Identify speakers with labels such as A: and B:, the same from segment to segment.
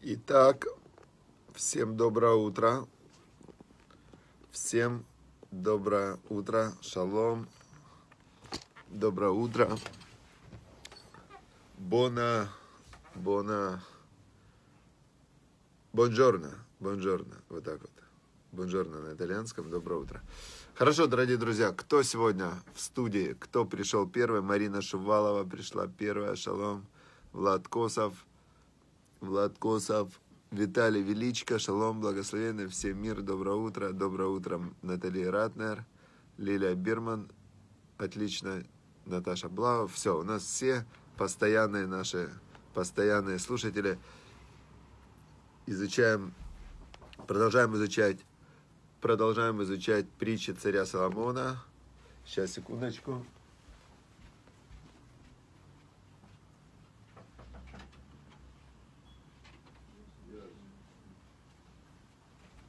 A: Итак, всем доброе утро. Всем доброе утро. Шалом. Доброе утро. Бона, бона, бонжорно, бонжорно, вот так вот. Бонжорно на итальянском, доброе утро. Хорошо, дорогие друзья, кто сегодня в студии, кто пришел первый? Марина Шувалова пришла первая, шалом. Влад Косов, Влад Косов, Виталий Величко, шалом, благословенный, всем мир, доброе утро, доброе утро, Наталья Ратнер, Лилия Бирман, отлично, Наташа Блава, все, у нас все постоянные наши, постоянные слушатели, изучаем, продолжаем изучать, продолжаем изучать притчи царя Соломона, сейчас, секундочку,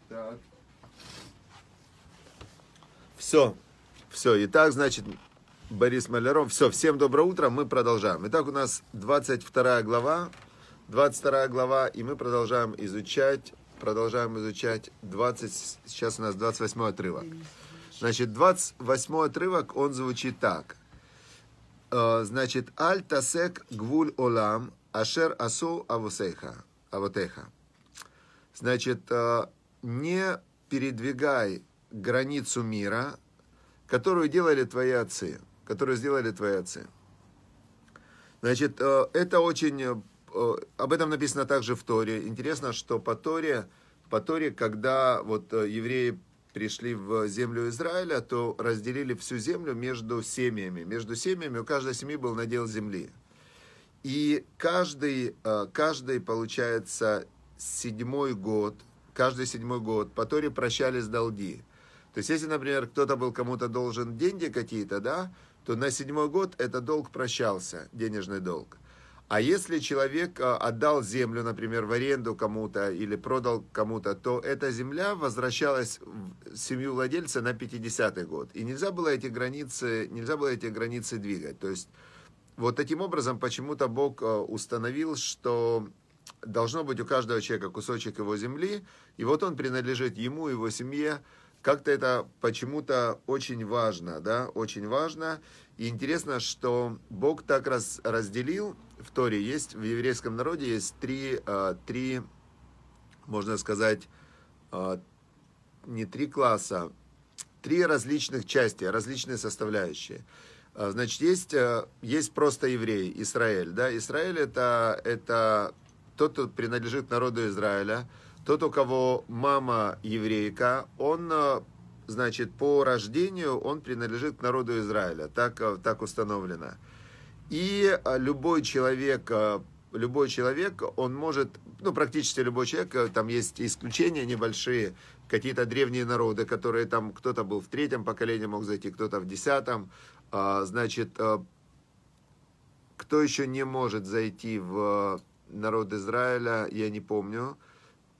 A: Так. Все. Все. Итак, значит, Борис Маляров. Все, всем доброе утро. Мы продолжаем. Итак, у нас 22 глава. 22 глава, и мы продолжаем изучать, продолжаем изучать 20, сейчас у нас 28 отрывок. Значит, 28 отрывок, он звучит так. Э, значит, аль тасек гвуль олам ашер асу авусейха, авотеха. Значит, э, не передвигай границу мира, которую делали твои отцы, которую сделали твои отцы. Значит, э, это очень, э, об этом написано также в Торе. Интересно, что по Торе, по Торе, когда вот э, евреи пришли в землю Израиля, то разделили всю землю между семьями. Между семьями у каждой семьи был надел земли. И каждый, каждый, получается, седьмой год – каждый седьмой год, по Торе прощались долги. То есть, если, например, кто-то был кому-то должен деньги какие-то, да, то на седьмой год этот долг прощался, денежный долг. А если человек э, отдал землю, например, в аренду кому-то или продал кому-то, то эта земля возвращалась в семью владельца на 50-й год. И нельзя было эти границы, нельзя было эти границы двигать. То есть вот таким образом почему-то Бог э, установил, что должно быть у каждого человека кусочек его земли, и вот он принадлежит ему, его семье. Как-то это почему-то очень важно, да, очень важно. И интересно, что Бог так раз разделил в Торе, есть в еврейском народе есть три, а, три можно сказать, а, не три класса, три различных части, различные составляющие. А, значит, есть, есть просто евреи, Израиль. Да? Израиль это, это тот, кто принадлежит народу Израиля, тот, у кого мама еврейка, он, э, значит, по рождению он принадлежит к народу Израиля. Так, э, так установлено. И э, любой человек, любой человек, он может, ну, практически любой человек, там есть исключения небольшие, какие-то древние народы, которые там, кто-то был в третьем поколении, мог зайти, кто-то в десятом, значит, кто еще не может зайти в народ Израиля, я не помню,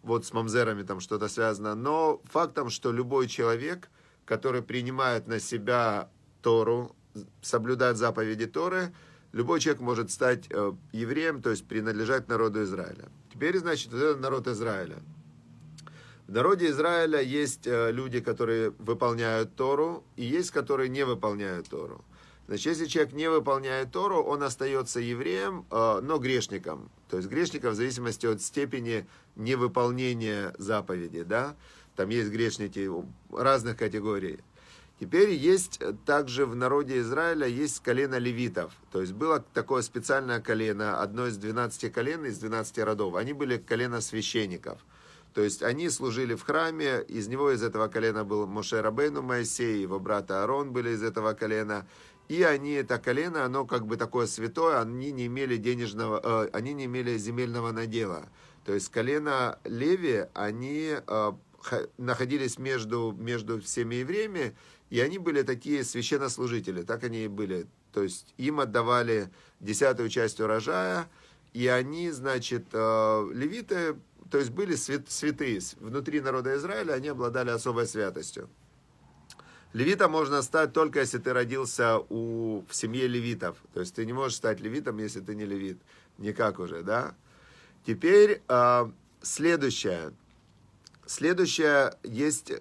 A: вот с мамзерами там что-то связано, но фактом, что любой человек, который принимает на себя Тору, соблюдает заповеди Торы, любой человек может стать э, евреем, то есть принадлежать народу Израиля. Теперь, значит, это народ Израиля. В народе Израиля есть э, люди, которые выполняют Тору, и есть, которые не выполняют Тору. Значит, если человек не выполняет Тору, он остается евреем, э, но грешником. То есть грешником в зависимости от степени невыполнения заповеди, да. Там есть грешники разных категорий. Теперь есть также в народе Израиля есть колено левитов. То есть было такое специальное колено, одно из 12 колен, из 12 родов. Они были колено священников. То есть они служили в храме, из него, из этого колена был Моше Рабейну Моисей, его брат Аарон были из этого колена. И они, это колено, оно как бы такое святое, они не имели денежного, э, они не имели земельного надела. То есть колено Леви, они э, находились между, между всеми евреями, и они были такие священнослужители, так они и были. То есть им отдавали десятую часть урожая, и они, значит, э, левиты, то есть были свят, святые. Внутри народа Израиля они обладали особой святостью. Левита можно стать только если ты родился у, в семье левитов. То есть ты не можешь стать левитом, если ты не левит. Никак уже, да? Теперь, э, следующее. Следующее есть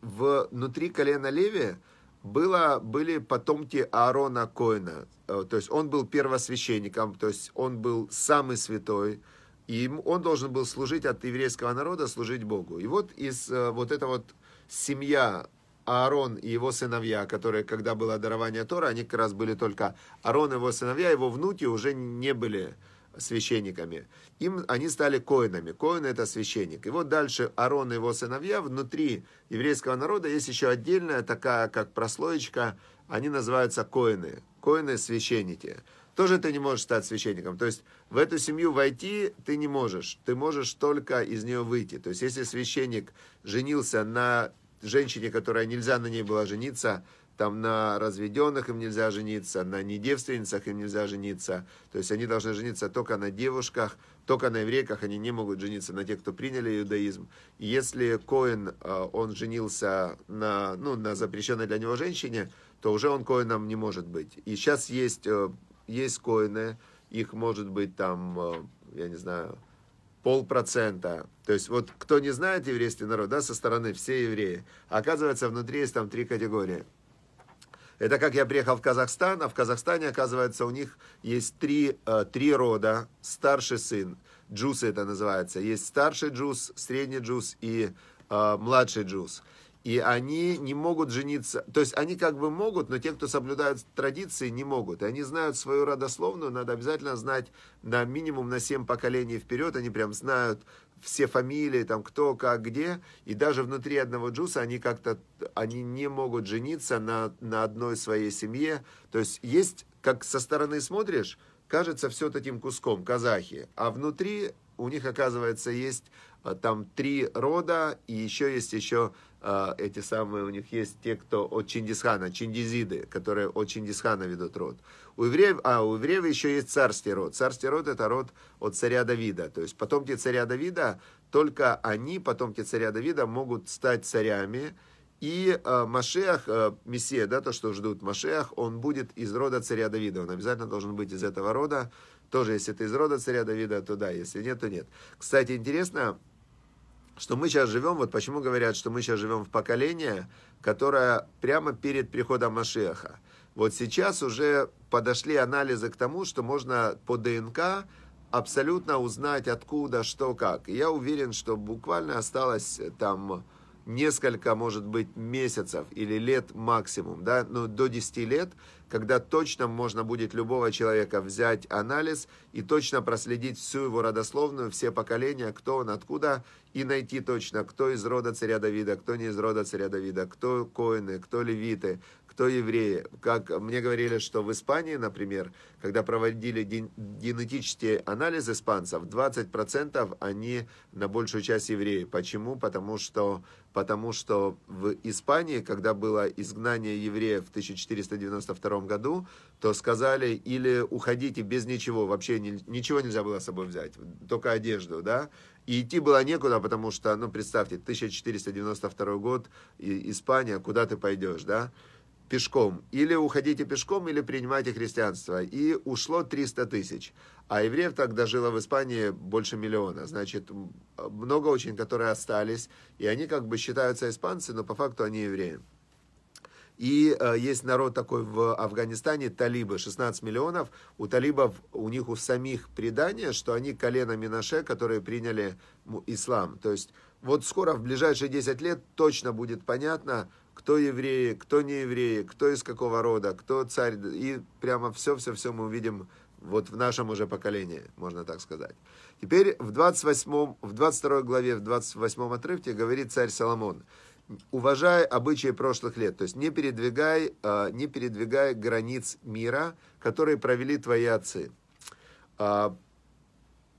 A: внутри колена Леви было, были потомки Аарона Коина. Э, то есть он был первосвященником, то есть он был самый святой, и он должен был служить от еврейского народа, служить Богу. И вот из э, вот эта вот семья Аарон и его сыновья, которые, когда было дарование Тора, они как раз были только Аарон и его сыновья, его внуки уже не были священниками. Им, они стали коинами. Коин это священник. И вот дальше Аарон и его сыновья внутри еврейского народа есть еще отдельная такая, как прослоечка, они называются коины. Коины священники. Тоже ты не можешь стать священником. То есть в эту семью войти ты не можешь. Ты можешь только из нее выйти. То есть если священник женился на женщине, которая нельзя на ней было жениться, там на разведенных им нельзя жениться, на недевственницах им нельзя жениться. То есть они должны жениться только на девушках, только на еврейках, они не могут жениться на тех, кто приняли иудаизм. И если Коин, э, он женился на, ну, на запрещенной для него женщине, то уже он Коэном не может быть. И сейчас есть, э, есть Коэны, их может быть там, э, я не знаю, полпроцента. То есть вот кто не знает еврейский народ, да, со стороны все евреи, оказывается внутри есть там три категории. Это как я приехал в Казахстан, а в Казахстане, оказывается, у них есть три, э, три рода. Старший сын, жузы это называется. Есть старший жуз, средний жуз и э, младший джус. И они не могут жениться, то есть они как бы могут, но те, кто соблюдают традиции, не могут. И они знают свою родословную, надо обязательно знать на минимум на 7 поколений вперед, они прям знают все фамилии, там кто, как, где, и даже внутри одного джуса они как-то, они не могут жениться на, на одной своей семье. То есть есть, как со стороны смотришь, кажется все таким куском, казахи, а внутри у них, оказывается, есть а, там три рода, и еще есть еще а, эти самые, у них есть те, кто от Чингисхана, чиндизиды, которые от Чингисхана ведут род. У евреев, а у евреев еще есть царский род. Царский род это род от царя Давида. То есть потомки царя Давида, только они, потомки царя Давида, могут стать царями. И э, Машех, э, Мессия, да, то, что ждут Машех, он будет из рода царя Давида. Он обязательно должен быть из этого рода. Тоже, если ты из рода царя Давида, то да, если нет, то нет. Кстати, интересно, что мы сейчас живем, вот почему говорят, что мы сейчас живем в поколении, которое прямо перед приходом Машеха. Вот сейчас уже подошли анализы к тому, что можно по ДНК абсолютно узнать откуда, что, как. Я уверен, что буквально осталось там несколько, может быть, месяцев или лет максимум, да, ну, до 10 лет, когда точно можно будет любого человека взять анализ и точно проследить всю его родословную, все поколения, кто он, откуда, и найти точно, кто из рода царя Давида, кто не из рода царя Давида, кто коины, кто левиты, кто евреи. Как мне говорили, что в Испании, например, когда проводили генетические анализы испанцев, 20% они на большую часть евреи. Почему? Потому что, потому что в Испании, когда было изгнание евреев в 1492 году, то сказали, или уходите без ничего, вообще ничего нельзя было с собой взять, только одежду, да, и идти было некуда, потому что, ну, представьте, 1492 год, Испания, куда ты пойдешь, да, пешком. Или уходите пешком, или принимайте христианство. И ушло 300 тысяч. А евреев тогда жило в Испании больше миллиона. Значит, много очень, которые остались. И они как бы считаются испанцы, но по факту они евреи. И э, есть народ такой в Афганистане, талибы, 16 миллионов. У талибов, у них у самих предание, что они колено Минаше, которые приняли ислам. То есть вот скоро, в ближайшие 10 лет, точно будет понятно, кто евреи, кто не евреи, кто из какого рода, кто царь. И прямо все-все-все мы увидим вот в нашем уже поколении, можно так сказать. Теперь в 28, в 22 главе, в 28 отрывке говорит царь Соломон, уважай обычаи прошлых лет, то есть не передвигай, а, не передвигай границ мира, которые провели твои отцы.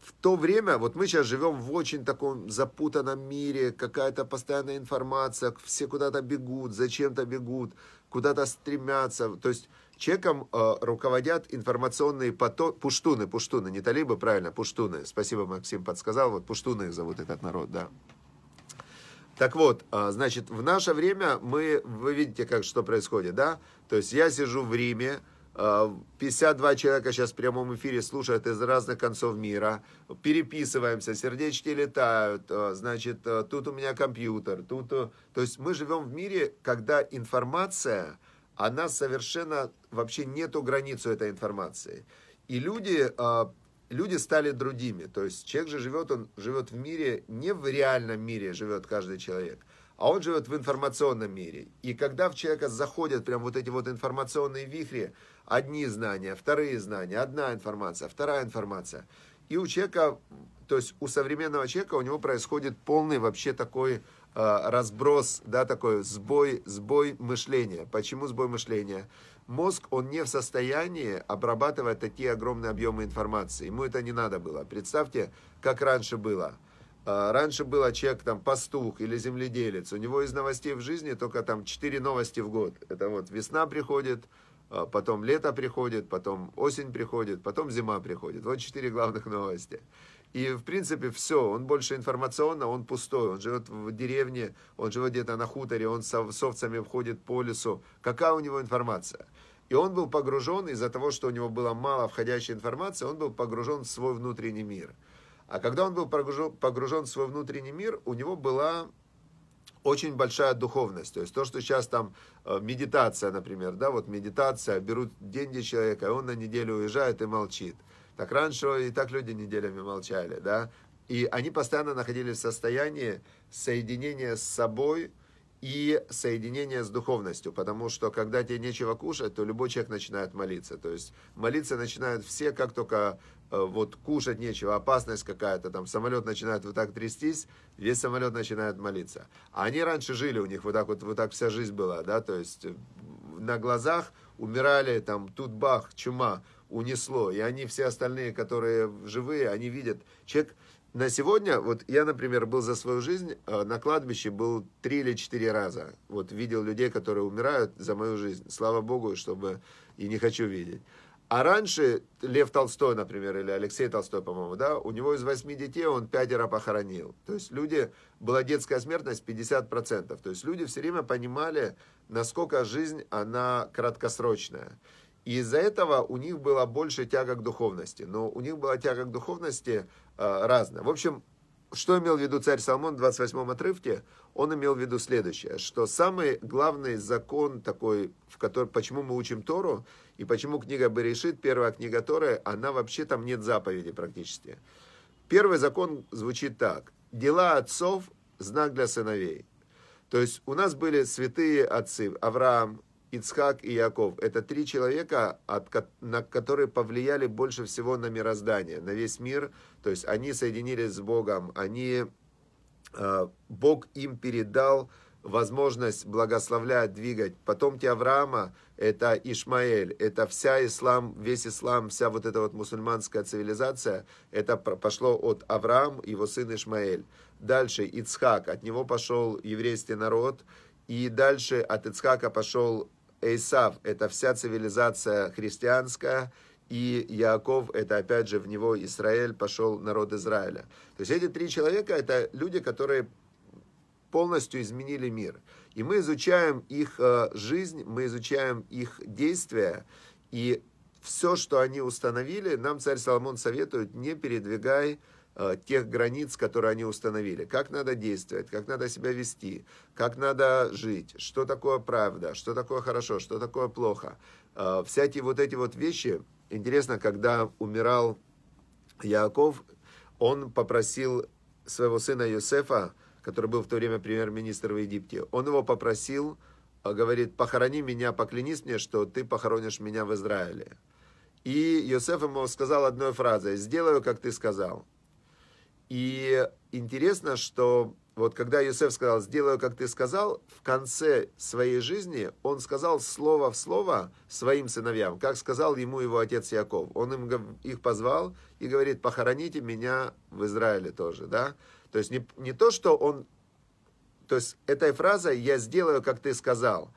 A: В то время, вот мы сейчас живем в очень таком запутанном мире, какая-то постоянная информация, все куда-то бегут, зачем-то бегут, куда-то стремятся. То есть человеком э, руководят информационные потоки, пуштуны, пуштуны, не талибы, правильно, пуштуны. Спасибо, Максим подсказал, вот пуштуны их зовут этот народ, да. Так вот, э, значит, в наше время мы, вы видите, как что происходит, да? То есть я сижу в Риме, 52 человека сейчас в прямом эфире слушают из разных концов мира. Переписываемся, сердечки летают, значит, тут у меня компьютер, тут... То есть мы живем в мире, когда информация, она совершенно... Вообще нету границ у этой информации. И люди люди стали другими. То есть человек же живет, он живет в мире, не в реальном мире живет каждый человек, а он живет в информационном мире. И когда в человека заходят прям вот эти вот информационные вихри, одни знания, вторые знания, одна информация, вторая информация, и у человека, то есть у современного человека, у него происходит полный вообще такой э, разброс, да, такой сбой, сбой мышления. Почему сбой мышления? мозг, он не в состоянии обрабатывать такие огромные объемы информации. Ему это не надо было. Представьте, как раньше было. А, раньше было человек, там, пастух или земледелец. У него из новостей в жизни только там 4 новости в год. Это вот весна приходит, а, потом лето приходит, потом осень приходит, потом зима приходит. Вот четыре главных новости. И, в принципе, все. Он больше информационно, он пустой. Он живет в деревне, он живет где-то на хуторе, он с овцами входит по лесу. Какая у него информация? И он был погружен, из-за того, что у него было мало входящей информации, он был погружен в свой внутренний мир. А когда он был погружен, в свой внутренний мир, у него была очень большая духовность. То есть то, что сейчас там э, медитация, например, да, вот медитация, берут деньги человека, и он на неделю уезжает и молчит. Так раньше и так люди неделями молчали, да. И они постоянно находились в состоянии соединения с собой и соединения с духовностью, потому что когда тебе нечего кушать, то любой человек начинает молиться. То есть молиться начинают все, как только вот кушать нечего, опасность какая-то, там самолет начинает вот так трястись, весь самолет начинает молиться. А они раньше жили, у них вот так вот, вот так вся жизнь была, да, то есть на глазах умирали, там, тут бах, чума, унесло. И они, все остальные, которые живые, они видят. Человек на сегодня, вот я, например, был за свою жизнь э, на кладбище, был три или четыре раза. Вот видел людей, которые умирают за мою жизнь. Слава Богу, чтобы и не хочу видеть. А раньше Лев Толстой, например, или Алексей Толстой, по-моему, да, у него из восьми детей он пятеро похоронил. То есть люди, была детская смертность 50%. То есть люди все время понимали, насколько жизнь, она краткосрочная. И из-за этого у них была больше тяга к духовности. Но у них была тяга к духовности э, разная. В общем, что имел в виду царь Соломон в 28-м отрывке? Он имел в виду следующее, что самый главный закон такой, в который, почему мы учим Тору, и почему книга Берешит, первая книга Торы, она вообще там нет заповеди практически. Первый закон звучит так. Дела отцов – знак для сыновей. То есть у нас были святые отцы, Авраам, Ицхак и Яков. Это три человека, от, на которые повлияли больше всего на мироздание, на весь мир. То есть они соединились с Богом, они, э, Бог им передал возможность благословлять, двигать. Потомки Авраама – это Ишмаэль, это вся ислам, весь ислам, вся вот эта вот мусульманская цивилизация, это пошло от Авраам, его сын Ишмаэль. Дальше Ицхак, от него пошел еврейский народ, и дальше от Ицхака пошел Эйсав – это вся цивилизация христианская, и Яков – это опять же в него Израиль, пошел народ Израиля. То есть эти три человека – это люди, которые полностью изменили мир. И мы изучаем их э, жизнь, мы изучаем их действия, и все, что они установили, нам царь Соломон советует, не передвигай тех границ, которые они установили. Как надо действовать, как надо себя вести, как надо жить, что такое правда, что такое хорошо, что такое плохо. Э, всякие вот эти вот вещи. Интересно, когда умирал Яков, он попросил своего сына Йосефа, который был в то время премьер-министр в Египте, он его попросил, э, говорит, похорони меня, поклянись мне, что ты похоронишь меня в Израиле. И Йосеф ему сказал одной фразой, сделаю, как ты сказал. И интересно, что вот когда Юсеф сказал, сделаю, как ты сказал, в конце своей жизни он сказал слово в слово своим сыновьям, как сказал ему его отец Яков. Он им их позвал и говорит, похороните меня в Израиле тоже, да. То есть не, не то, что он, то есть этой фразой «я сделаю, как ты сказал»,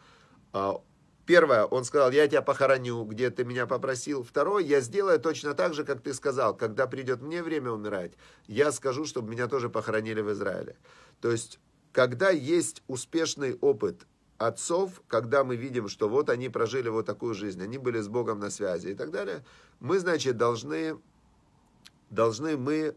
A: а Первое, он сказал, я тебя похороню, где ты меня попросил. Второе, я сделаю точно так же, как ты сказал. Когда придет мне время умирать, я скажу, чтобы меня тоже похоронили в Израиле. То есть, когда есть успешный опыт отцов, когда мы видим, что вот они прожили вот такую жизнь, они были с Богом на связи и так далее, мы, значит, должны, должны мы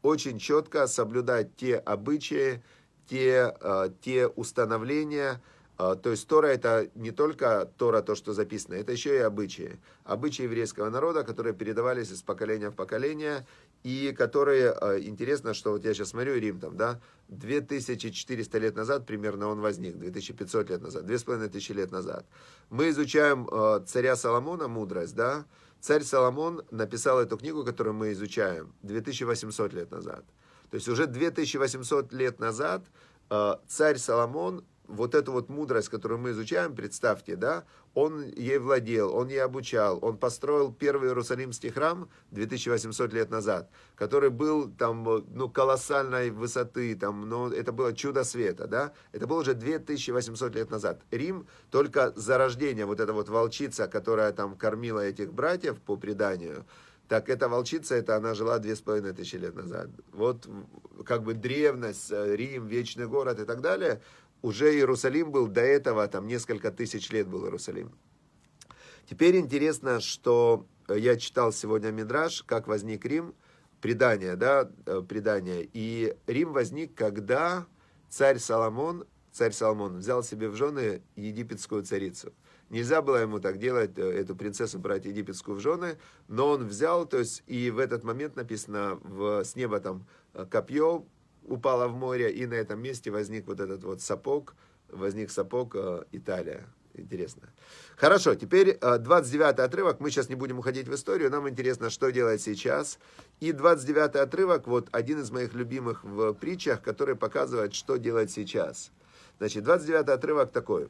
A: очень четко соблюдать те обычаи, те, э, те установления, то есть Тора это не только Тора, то, что записано, это еще и обычаи. Обычаи еврейского народа, которые передавались из поколения в поколение, и которые, а, интересно, что вот я сейчас смотрю Рим там, да, 2400 лет назад примерно он возник, 2500 лет назад, 2500 лет назад. Мы изучаем а, царя Соломона, мудрость, да, царь Соломон написал эту книгу, которую мы изучаем, 2800 лет назад. То есть уже 2800 лет назад царь Соломон вот эту вот мудрость, которую мы изучаем, представьте, да, он ей владел, он ей обучал, он построил первый Иерусалимский храм 2800 лет назад, который был там, ну, колоссальной высоты, там, ну, это было чудо света, да, это было уже 2800 лет назад. Рим только за рождение, вот эта вот волчица, которая там кормила этих братьев по преданию, так эта волчица, это она жила две с половиной тысячи лет назад. Вот как бы древность, э, Рим, вечный город и так далее – уже Иерусалим был до этого, там несколько тысяч лет был Иерусалим. Теперь интересно, что э, я читал сегодня Мидраш, как возник Рим, предание, да, э, предание. И Рим возник, когда царь Соломон, царь Соломон взял себе в жены египетскую царицу. Нельзя было ему так делать, э, эту принцессу брать египетскую в жены, но он взял, то есть, и в этот момент написано, в, с неба там копье упала в море, и на этом месте возник вот этот вот сапог, возник сапог э, Италия. Интересно. Хорошо, теперь 29 э, отрывок, мы сейчас не будем уходить в историю, нам интересно, что делать сейчас. И 29 отрывок, вот один из моих любимых в притчах, который показывает, что делать сейчас. Значит, 29 отрывок такой.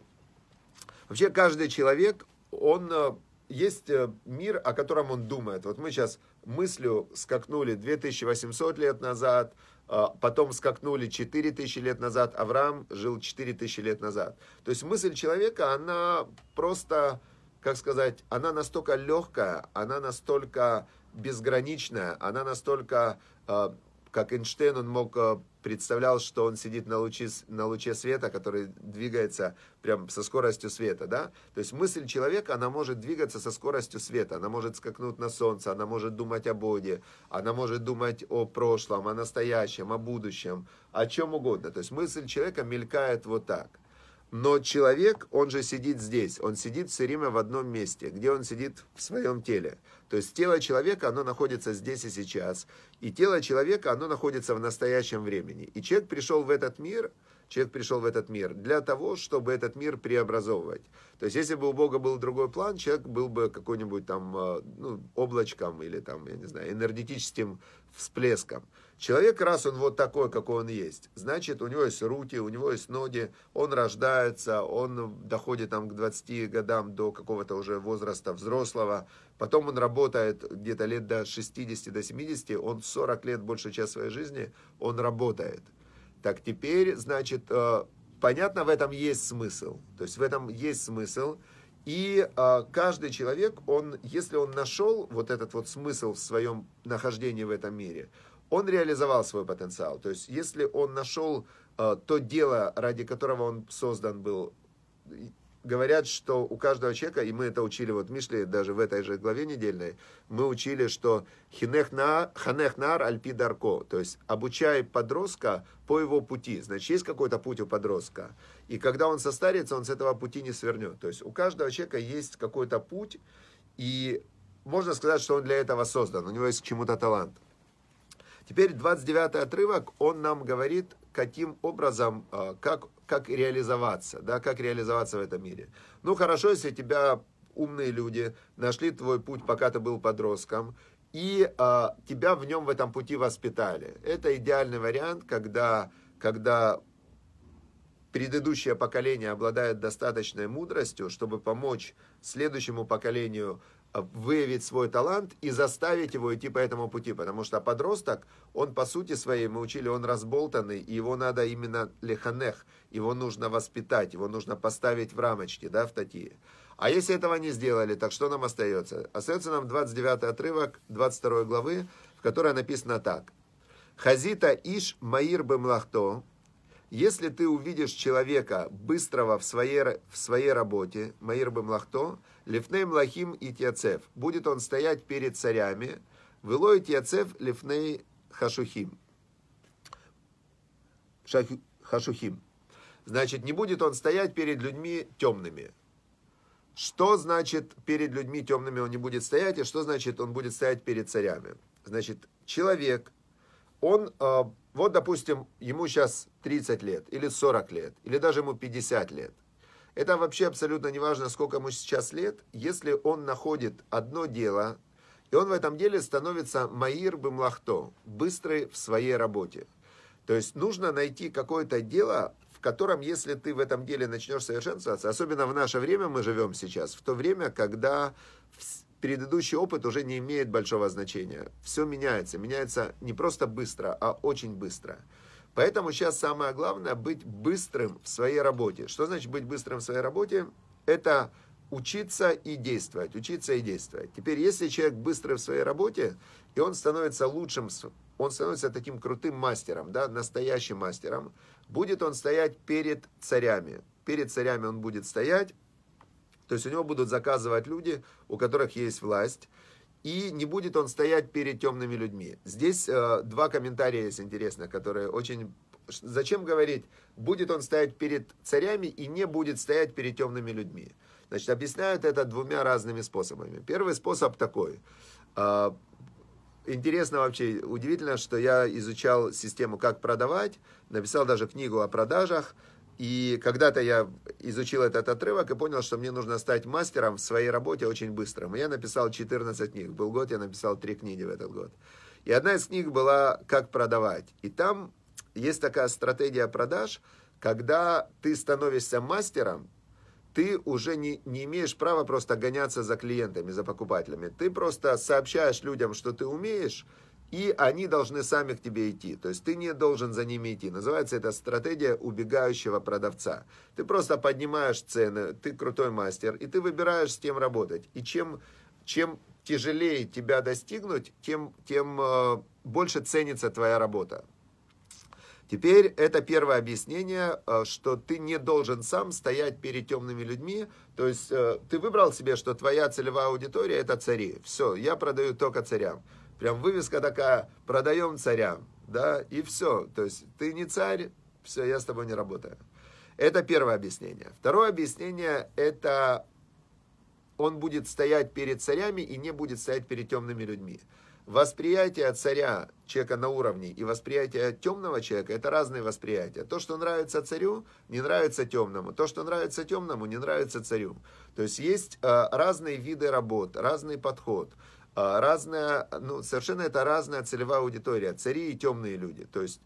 A: Вообще каждый человек, он э, есть мир, о котором он думает. Вот мы сейчас мыслью скакнули 2800 лет назад, потом скакнули 4000 лет назад, Авраам жил 4000 лет назад. То есть мысль человека, она просто, как сказать, она настолько легкая, она настолько безграничная, она настолько а, как Эйнштейн, он мог, э, представлял, что он сидит на луче, на луче света, который двигается прям со скоростью света, да? То есть мысль человека, она может двигаться со скоростью света, она может скакнуть на солнце, она может думать о Боге, она может думать о прошлом, о настоящем, о будущем, о чем угодно. То есть мысль человека мелькает вот так – но человек, он же сидит здесь, он сидит все время в одном месте, где он сидит в своем теле. То есть тело человека, оно находится здесь и сейчас. И тело человека, оно находится в настоящем времени. И человек пришел в этот мир, человек пришел в этот мир для того, чтобы этот мир преобразовывать. То есть, если бы у Бога был другой план, человек был бы какой-нибудь там, э, ну, облачком или там, я не знаю, энергетическим всплеском. Человек, раз он вот такой, какой он есть, значит, у него есть руки, у него есть ноги, он рождается, он доходит там к 20 годам до какого-то уже возраста взрослого, потом он работает где-то лет до 60, до 70, он 40 лет, большую часть своей жизни, он работает. Так теперь, значит, э, понятно, в этом есть смысл. То есть в этом есть смысл. И э, каждый человек, он, если он нашел вот этот вот смысл в своем нахождении в этом мире, он реализовал свой потенциал. То есть, если он нашел э, то дело, ради которого он создан был, говорят, что у каждого человека, и мы это учили вот Мишле, даже в этой же главе недельной, мы учили, что хинехнар, ханехнар альпи дарко, то есть обучай подростка по его пути. Значит, есть какой-то путь у подростка. И когда он состарится, он с этого пути не свернет. То есть у каждого человека есть какой-то путь, и можно сказать, что он для этого создан, у него есть к чему-то талант. Теперь 29 отрывок, он нам говорит, каким образом, а, как, как реализоваться, да, как реализоваться в этом мире. Ну, хорошо, если тебя умные люди нашли твой путь, пока ты был подростком, и а, тебя в нем в этом пути воспитали. Это идеальный вариант, когда, когда предыдущее поколение обладает достаточной мудростью, чтобы помочь следующему поколению выявить свой талант и заставить его идти по этому пути. Потому что подросток, он по сути своей, мы учили, он разболтанный, и его надо именно леханех, его нужно воспитать, его нужно поставить в рамочки, да, в такие. А если этого не сделали, так что нам остается? Остается нам 29 отрывок 22 главы, в которой написано так. Хазита иш маир бемлахто, если ты увидишь человека быстрого в своей, в своей работе, Маир Бемлахто, Лифней Млахим и Тиацев, будет он стоять перед царями, Вылой Тиацев Лифней Хашухим. Хашухим. Значит, не будет он стоять перед людьми темными. Что значит перед людьми темными он не будет стоять, и что значит он будет стоять перед царями? Значит, человек, он, э, вот, допустим, ему сейчас 30 лет, или 40 лет, или даже ему 50 лет. Это вообще абсолютно не важно, сколько ему сейчас лет, если он находит одно дело, и он в этом деле становится маир бымлахто, быстрый в своей работе. То есть нужно найти какое-то дело, котором, если ты в этом деле начнешь совершенствоваться, особенно в наше время мы живем сейчас, в то время, когда предыдущий опыт уже не имеет большого значения. Все меняется. Меняется не просто быстро, а очень быстро. Поэтому сейчас самое главное быть быстрым в своей работе. Что значит быть быстрым в своей работе? Это учиться и действовать, учиться и действовать. Теперь, если человек быстрый в своей работе, и он становится лучшим, он становится таким крутым мастером, да, настоящим мастером, будет он стоять перед царями. Перед царями он будет стоять, то есть у него будут заказывать люди, у которых есть власть, и не будет он стоять перед темными людьми. Здесь э, два комментария есть интересно, которые очень... Зачем говорить, будет он стоять перед царями и не будет стоять перед темными людьми? Значит, объясняют это двумя разными способами. Первый способ такой. Э, интересно вообще, удивительно, что я изучал систему, как продавать, написал даже книгу о продажах, и когда-то я изучил этот отрывок и понял, что мне нужно стать мастером в своей работе очень быстрым. И я написал 14 книг. Был год, я написал 3 книги в этот год. И одна из книг была «Как продавать». И там есть такая стратегия продаж, когда ты становишься мастером, ты уже не, не имеешь права просто гоняться за клиентами, за покупателями. Ты просто сообщаешь людям, что ты умеешь, и они должны сами к тебе идти. То есть ты не должен за ними идти. Называется это стратегия убегающего продавца. Ты просто поднимаешь цены, ты крутой мастер, и ты выбираешь с кем работать. И чем, чем тяжелее тебя достигнуть, тем, тем э, больше ценится твоя работа. Теперь это первое объяснение, э, что ты не должен сам стоять перед темными людьми. То есть э, ты выбрал себе, что твоя целевая аудитория это цари. Все, я продаю только царям. Прям вывеска такая, продаем царям, да, и все. То есть ты не царь, все, я с тобой не работаю. Это первое объяснение. Второе объяснение, это он будет стоять перед царями и не будет стоять перед темными людьми. Восприятие царя человека на уровне и восприятие темного человека – это разные восприятия. То, что нравится царю, не нравится темному. То, что нравится темному, не нравится царю. То есть есть э, разные виды работ, разный подход – а, разная, ну, совершенно это разная целевая аудитория, цари и темные люди. То есть,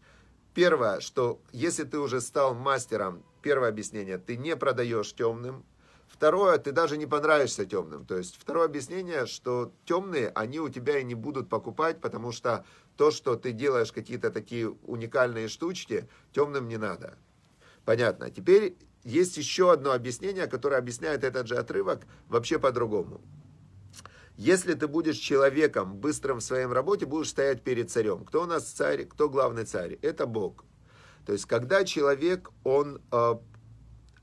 A: первое, что если ты уже стал мастером, первое объяснение, ты не продаешь темным. Второе, ты даже не понравишься темным. То есть, второе объяснение, что темные, они у тебя и не будут покупать, потому что то, что ты делаешь какие-то такие уникальные штучки, темным не надо. Понятно. Теперь есть еще одно объяснение, которое объясняет этот же отрывок вообще по-другому. Если ты будешь человеком, быстрым в своей работе, будешь стоять перед царем. Кто у нас царь? Кто главный царь? Это Бог. То есть, когда человек, он э,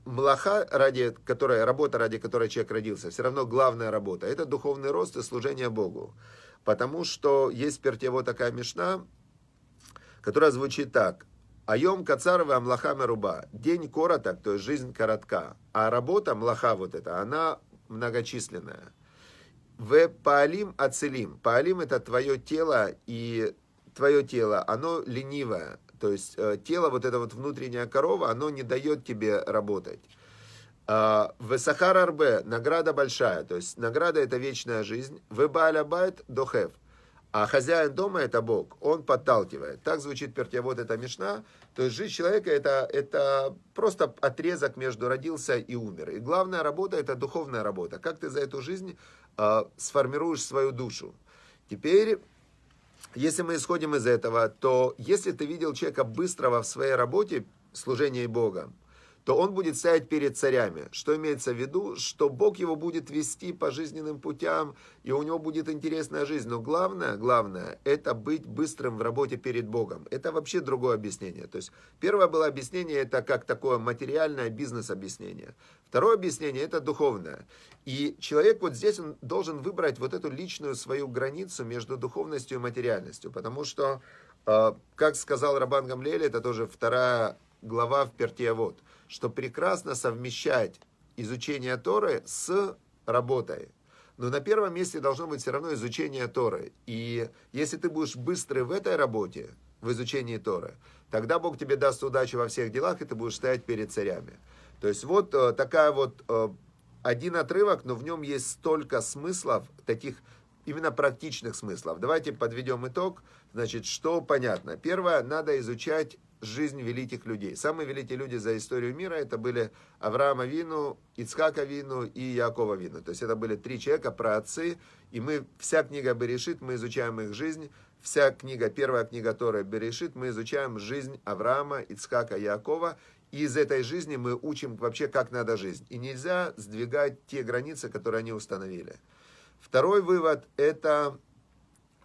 A: млаха, ради которой, работа, ради которой человек родился, все равно главная работа. Это духовный рост и служение Богу. Потому что есть в вот такая мешна, которая звучит так. Айом кацарова млаха меруба. День короток, то есть жизнь коротка. А работа, млаха вот эта, она многочисленная. В паалим ацелим. Паалим это твое тело, и твое тело, оно ленивое. То есть э, тело, вот это вот внутренняя корова, оно не дает тебе работать. А, в Сахар Арбе награда большая, то есть награда это вечная жизнь. В Баалябайт дохев. А хозяин дома это Бог, он подталкивает. Так звучит пертьявод, это Мишна. То есть жизнь человека это, это просто отрезок между родился и умер. И главная работа это духовная работа. Как ты за эту жизнь э, сформируешь свою душу. Теперь, если мы исходим из этого, то если ты видел человека быстрого в своей работе, служении Бога, то он будет стоять перед царями. Что имеется в виду? Что Бог его будет вести по жизненным путям, и у него будет интересная жизнь. Но главное, главное, это быть быстрым в работе перед Богом. Это вообще другое объяснение. То есть первое было объяснение, это как такое материальное бизнес-объяснение. Второе объяснение, это духовное. И человек вот здесь, он должен выбрать вот эту личную свою границу между духовностью и материальностью. Потому что, э, как сказал Рабан Гамлель, это тоже вторая глава в Пертиавод – что прекрасно совмещать изучение Торы с работой. Но на первом месте должно быть все равно изучение Торы. И если ты будешь быстрый в этой работе, в изучении Торы, тогда Бог тебе даст удачу во всех делах, и ты будешь стоять перед царями. То есть вот э, такая вот э, один отрывок, но в нем есть столько смыслов, таких именно практичных смыслов. Давайте подведем итог. Значит, что понятно? Первое, надо изучать жизнь великих людей. Самые великие люди за историю мира это были Авраама Вину, Ицхака Вину и Якова Вину. То есть это были три человека про отцы. И мы, вся книга Берешит, мы изучаем их жизнь. Вся книга, первая книга Торы Берешит, мы изучаем жизнь Авраама, Ицхака, Якова. И из этой жизни мы учим вообще, как надо жить. И нельзя сдвигать те границы, которые они установили. Второй вывод это,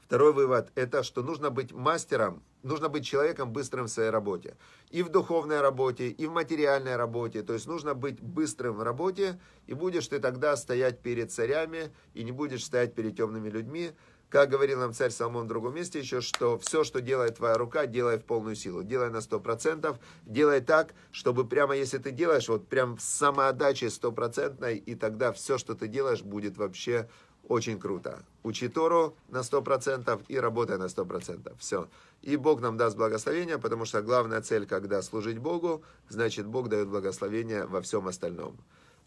A: второй вывод это, что нужно быть мастером нужно быть человеком быстрым в своей работе. И в духовной работе, и в материальной работе. То есть нужно быть быстрым в работе, и будешь ты тогда стоять перед царями, и не будешь стоять перед темными людьми. Как говорил нам царь Соломон в другом месте еще, что все, что делает твоя рука, делай в полную силу. Делай на 100%, делай так, чтобы прямо если ты делаешь, вот прям самоотдачей стопроцентной, и тогда все, что ты делаешь, будет вообще очень круто. Учи Тору на 100% и работай на 100%. Все. И Бог нам даст благословение, потому что главная цель, когда служить Богу, значит Бог дает благословение во всем остальном.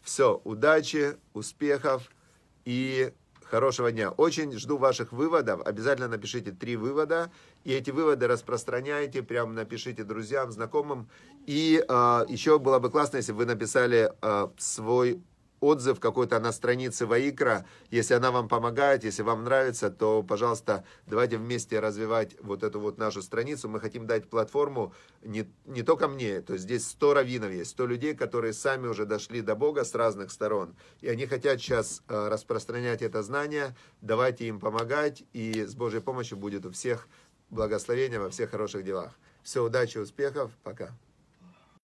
A: Все. Удачи, успехов и хорошего дня. Очень жду ваших выводов. Обязательно напишите три вывода. И эти выводы распространяйте. Прям напишите друзьям, знакомым. И э, еще было бы классно, если бы вы написали э, свой отзыв какой-то на странице Ваикра. Если она вам помогает, если вам нравится, то, пожалуйста, давайте вместе развивать вот эту вот нашу страницу. Мы хотим дать платформу не, не только мне, то есть здесь 100 раввинов есть, 100 людей, которые сами уже дошли до Бога с разных сторон. И они хотят сейчас э, распространять это знание. Давайте им помогать, и с Божьей помощью будет у всех благословения во всех хороших делах. Все, удачи, успехов, пока.